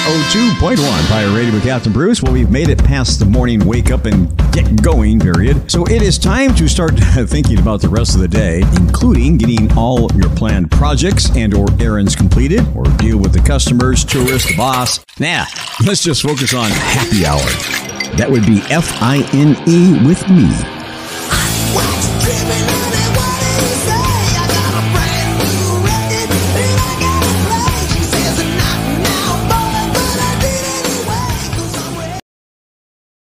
102.1 Pirate Radio with Captain Bruce. Well, we've made it past the morning wake up and get going period. So it is time to start thinking about the rest of the day, including getting all your planned projects and or errands completed or deal with the customers, tourists, the boss. Nah, let's just focus on happy hour. That would be F I N E with me